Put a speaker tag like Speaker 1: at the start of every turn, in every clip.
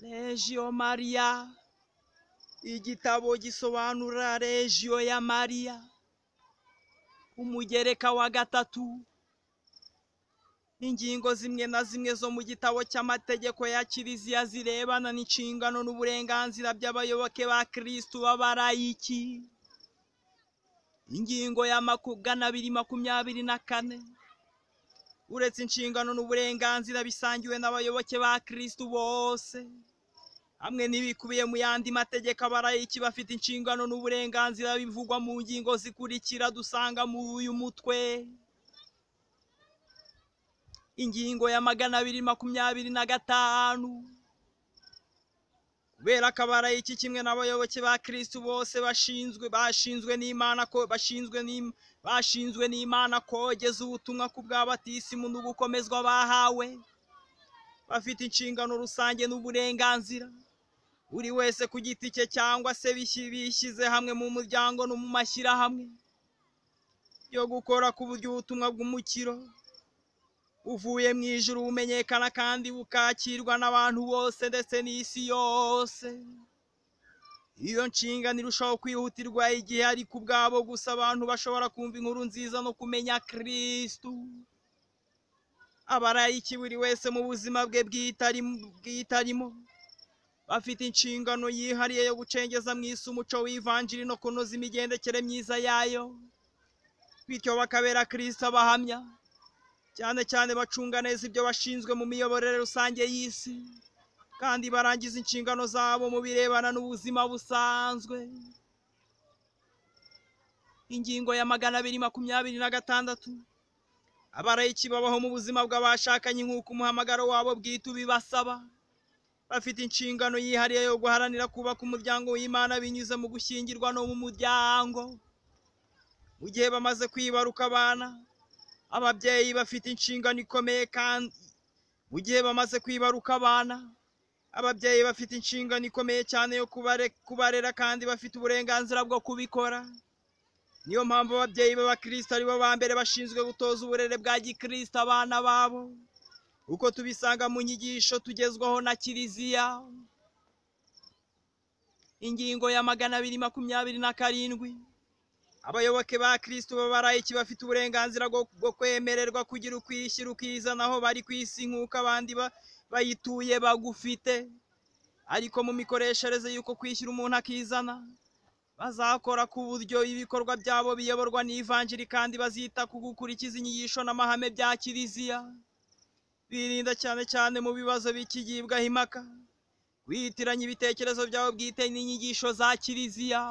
Speaker 1: Legio Maria. Igitabo gisobanura Legio ya Mariya umugereka wa gatatu. Ingingo zimwe na zimwe zo mu gitabo cy'amategeko ya kiliziya zirebana n'inshingano n'uburenganzira by'abayoboke ba kristu b'abarayiki ingingo ya magana abiri makumyabiri na kane. Uretse inshingano n'uburenganzira bisangiwe n'abayoboke ba kristu bose. Hamwe n'ibikubiye mu yandi mategeko abarayiki bafite inshingano n'uburenganzira bivugwa mu ngingo zikurikira dusanga muri uyu mutwe. Ingingo ya magana abiri makumyabiri na gatanu. Kubera ko abarayiki kimwe n'abayoboke ba kristu bose bashinzwe bashinzwe n'imana ko bashinzwe bashinzwe n'imana kogeza ubutumwa ku bw'abatisimu no gukomezwa bahawe. Bafite inshingano rusange n'uburenganzira. Buri wese ku giti cye cyangwa se bishyi- bishyize hamwe mu muryango no mu mashyirahamwe yo gukora ku buryo ubutumwa bw'umukiro. Uvuye mu ijuru bumenyekana kandi bukakirwa n'abantu bose ndetse n'isi yose. Iyo nshingano irushaho kwihutirwa igihe ari ku bwabo gusa abantu bashobora kumva inkuru nziza no kumenya kristu abarayiki buri wese mu buzima bwe bw'itarimo- bafite inshingano yihariye yo gucengeza mu isi umuco w'ivanjiri no kunoza imigendekere myiza yayo. Bityo bakabera kristo abahamya. Cyane cyane bacunga neza ibyo bashinzwe mu miyoborere rusange y'isi kandi barangiza inshingano zabo mu birebana n'ubuzima busanzwe. Ingingo ya magana abiri makumyabiri na gatandatu abarayiki babaho mu buzima bw'abashakanye nk'uko umuhamagaro wabo bwite ubibasaba. Bafite inshingano yihariye yo guharanira kubaka umuryango w'imana binyuze mu gushyingirwa no mu muryango. Mu gihe bamaze kwibaruka abana ababyeyi bafite inshingano ikomeye kandi mu gihe bamaze kwibaruka abana. Ababyeyi bafite inshingano ikomeye cyane yo kubare- kubarera kandi bafite uburenganzira bwo kubikora. Niyo mpamvu ababyeyi b'abakristo ari bo ba mbere bashinzwe gutoza uburere bwa gikristo abana babo. Uko tubisanga mu nyigisho tugezwaho na kiliziya. Ingingo ya magana abiri makumyabiri na karindwi. Abayoboke ba kristo b'abarayiki bafite uburenganzira bwo kwemererwa kugira ukwishyira ukizana aho bari ku isi nk'uko abandi ba- bayituye bagufite. Ariko mu mikoreshereze y'uko kwishyura umuntu akizana bazakora ku buryo ibikorwa byabo biyoborwa n'ivanjiri kandi bazita ku gukurikiza inyigisho n'amahame bya kiliziya. Birinda cyane cyane mu bibazo bikigibwaho impaka kwihitiranya ibitekerezo byabo bwite n'inyigisho za kiliziya.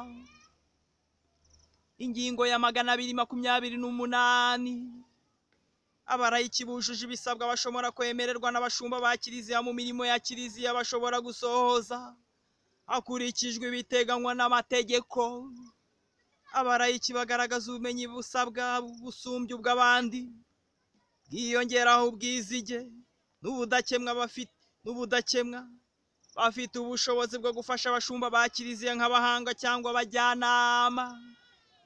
Speaker 1: Ingingo ya magana abiri makumyabiri n'umunani. Abarayiki bujuje ibisabwa bashobora kwemererwa n'abashumba ba kiliziya mu mirimo ya kiliziya bashobora gusohoza. Hakurikijwe ibiteganywa n'amategeko. Abarayiki bagaragaza ubumenyi busabwa busumbye ubw'abandi bwiyongeraho ubwizige n'ubudakemwa bafite n'ubudakemwa bafite ubushobozi bwo gufasha abashumba ba kiliziya nk'abahanga cyangwa abajyanama.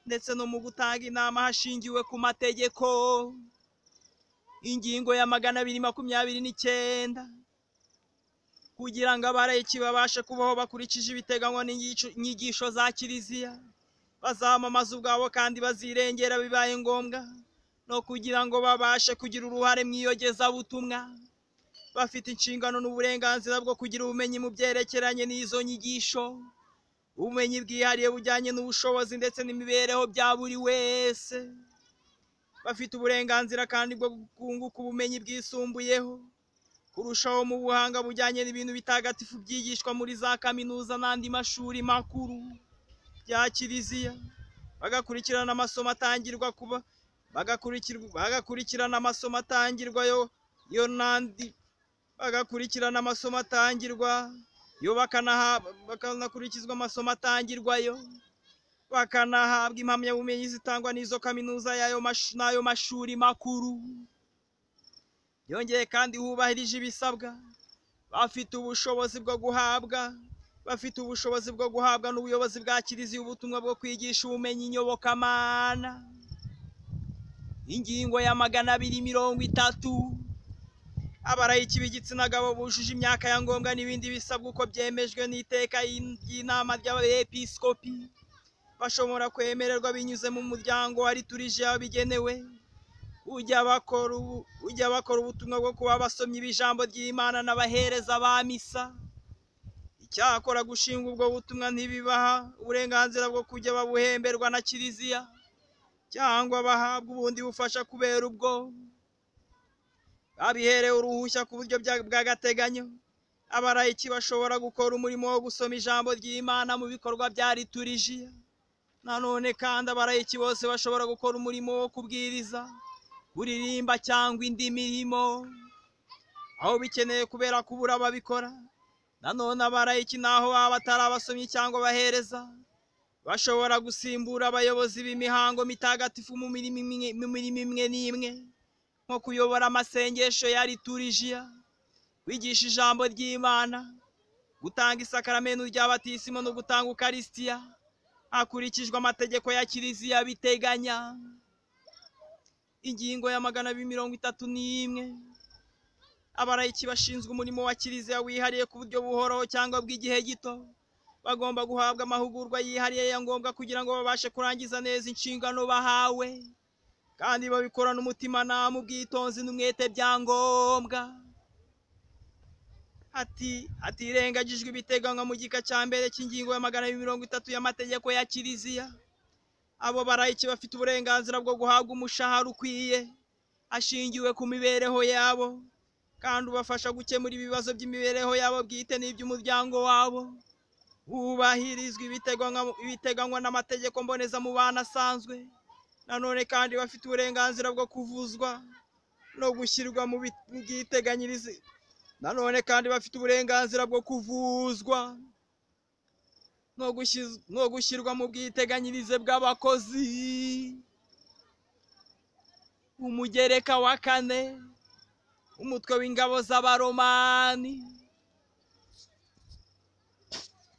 Speaker 1: Ndetse no mu gutanga inama hashingiwe ku mategeko. Ingingo ya magana abiri makumyabiri n'icyenda. Kugira ngo abarayiki babashe kubaho bakurikije ibiteganywa n'inyigisho- inyigisho za kiliziya. Bazamamaza ubwabo kandi bazirengera bibaye ngombwa no kugira ngo babashe kugira uruhare mu iyogezabutumwa. Bafite inshingano n'uburenganzira bwo kugira ubumenyi mu byerekeranye n'izo nyigisho. Ubumenyi bwihariye bujyanye n'ubushobozi ndetse n'imibereho bya buri wese. Bafite uburenganzira kandi bwo kunguka ubumenyi bwisumbuyeho kurushaho mu buhanga bujyanye n'ibintu bitagatifu byigishwa muri za kaminuza n'andi mashuri makuru bya kiliziya. Bagakurikirana amasomo atangirwa kuba bagakurikirana amasomo atangirwa yo n'andi bagakurikirana amasomo atangirwa. Bakanakurikizwa amasomo atangirwayo bakanahabwa impamyabumenyi zitangwa n'izo kaminuza n'ayo mashuri makuru. Byongeye kandi hubahirije ibisabwa. Bafite ubushobozi bwo guhabwa bafite ubushobozi bwo guhabwa n'ubuyobozi bwa kiliziya ubutumwa bwo kwigisha ubumenyi nyobokamana. Ingingo ya magana abiri mirongo itatu. Abarayiki b'igitsina gabo bujuje imyaka ya ngombwa n'ibindi bisabwa uko byemejwe n'iteka ry'inama ry'abepiskopi bashobora kwemererwa binyuze mu muryango wa bakora ubu- ujya bakora ubutumwa bwo kuba abasomyi b'ijambo ry'imana n'abahereza ba misa. Icyakora gushinga ubwo butumwa ntibibaha uburenganzira bwo kujya babuhemberwa na kiliziya cyangwa bahabwa ubundi bufasha kubera ubwo babiherewe uruhushya ku buryo bw'agateganyo abarayiki bashobora gukora umurimo wo gusoma ijambo ry'imana mu bikorwa bya lituriji nanone kandi abarayiki bose bashobora gukora umurimo wo kubwiriza kuririmba cyangwa indi mirimo aho bikeneye kubera kubura ababikora. Nanone abarayiki naho baba batari abasomyi cyangwa abahereza bashobora gusimbura abayobozi b'imihango mitagatifu mu mirimo imwe n'imwe. Nko kuyobora amasengesho ya liturjiya kwigisha ijambo ry'imana gutanga isakaramento rya batisimo no gutanga ukarisitiya hakurikijwe amategeko ya kiliziya biteganya. Ingingo ya magana abiri mirongo itatu n'imwe abarayiki bashinzwe umurimo wa kiliziya wihariye ku buryo buhoraho cyangwa bw'igihe gito bagomba guhabwa amahugurwa yihariye ya ngombwa kugira ngo babashe kurangiza neza inshingano bahawe. Kandi babikorana umutimanama ubwitonzi n'umwete bya ngombwa. Ati hatirengagijwe ibiteganywa mu gika cya mbere cy'ingingo ya magana abiri mirongo itatu y'amategeko ya kiliziya. Abo barayiki bafite uburenganzira bwo guhabwa umushahara ukwiye ashingiwe ku mibereho yabo kandi ubafasha gukemura ibibazo by'imibereho yabo bwite n'iby'umuryango wabo. Hubahirizwa ibiteganywa n'amategeko mbonezamubano asanzwe nanone kandi bafite uburenganzira bwo kuvuzwa no gushyirwa mu bwiteganyirize. Nanone kandi bafite uburenganzira bwo kuvuzwa no gushyirwa mu bwiteganyirize bw'abakozi umugereka wa kane umutwe w'ingabo z'abaromani.